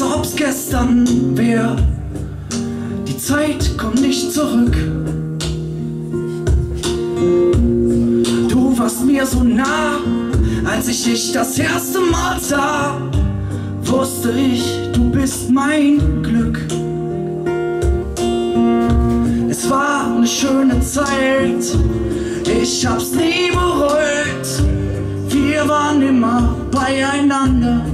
als ob's gestern wäre. Die Zeit kommt nicht zurück. Du warst mir so nah, als ich dich das erste Mal sah, wusste ich, du bist mein Glück. Es war eine schöne Zeit, ich hab's nie bereut. Wir waren immer beieinander.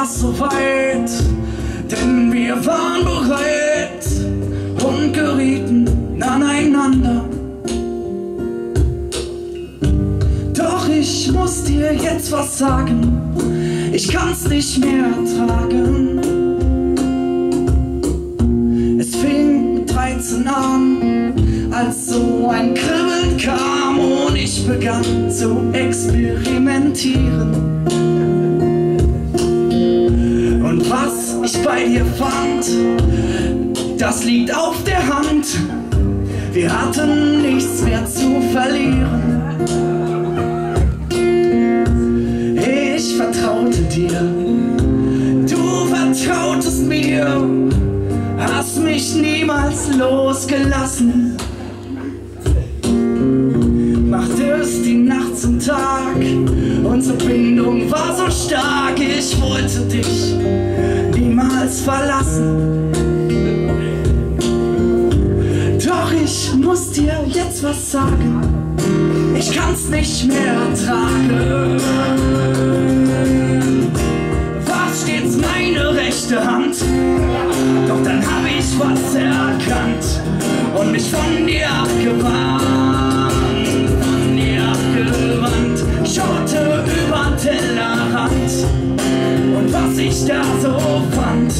War's soweit, denn wir waren bereit und gerieten aneinander. Doch ich muss dir jetzt was sagen, ich kann's nicht mehr ertragen. Es fing mit 13 an, als so ein Kribbeln kam und ich begann zu experimentieren. Was ich bei dir fand, das liegt auf der Hand. Wir hatten nichts mehr zu verlieren. Ich vertraute dir, du vertrautest mir, hast mich niemals losgelassen. Machte es die Nacht zum Tag, unsere Bindung war so stark, ich wollte dich niemals verlassen. Doch ich muss dir jetzt was sagen, ich kann's nicht mehr ertragen. Was steht's meine rechte Hand? Doch dann hab ich was erkannt und mich von dir ich da so fand,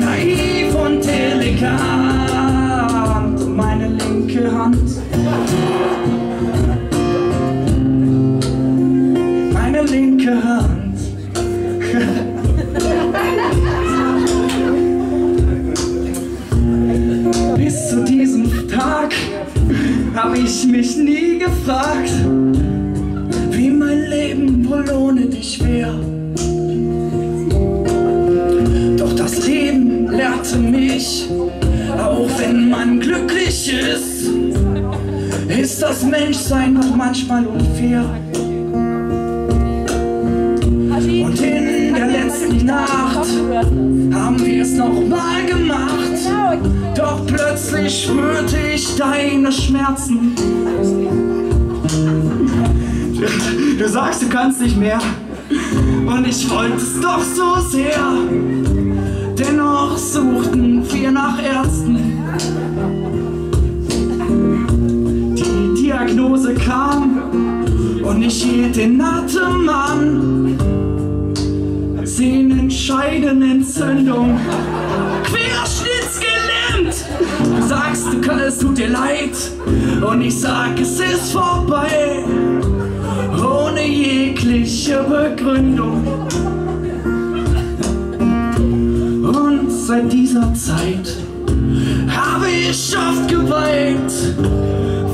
naiv und elegant, meine linke Hand. Meine linke Hand. Bis zu diesem Tag habe ich mich nie gefragt, wie mein Leben wohl ohne dich wäre. Lehrte mich, auch wenn man glücklich ist, ist das Menschsein doch manchmal unfair. Und in der letzten Nacht haben wir es nochmal gemacht. Doch plötzlich spürte ich deine Schmerzen. Du sagst, du kannst nicht mehr. Und ich wollte es doch so sehr. Dennoch suchten wir nach Ärzten. Die Diagnose kam und ich hielt den Atem an. Sehnenscheidenentzündung. Querschnittsgelähmt. Du sagst, du es tut dir leid. Und ich sag, es ist vorbei. Ohne jegliche Begründung. Seit dieser Zeit habe ich oft geweint.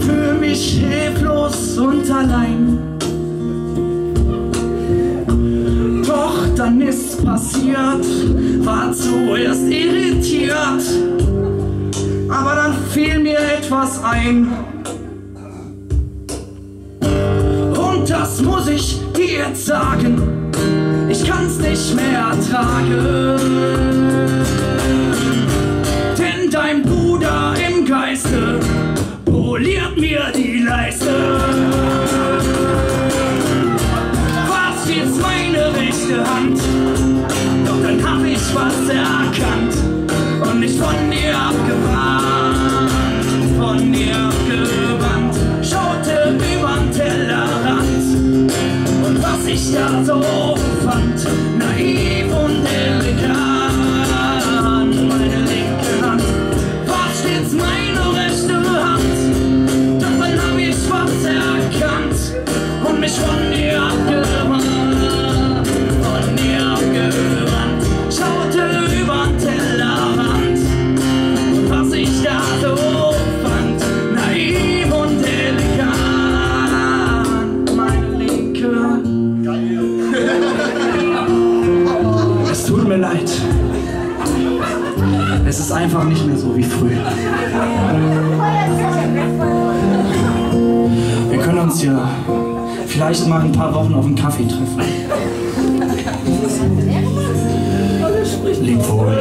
Fühl mich hilflos und allein. Doch dann ist passiert, war zuerst irritiert, aber dann fiel mir etwas ein. Und das muss ich dir jetzt sagen, ich kann's nicht mehr ertragen. Hand? Doch dann hab ich was erkannt und mich von dir abgewandt, von dir abgewandt. Schaute übern Tellerrand und was ich da so ist einfach nicht mehr so wie früher. Wir können uns ja vielleicht mal ein paar Wochen auf einen Kaffee treffen. Leb wohl.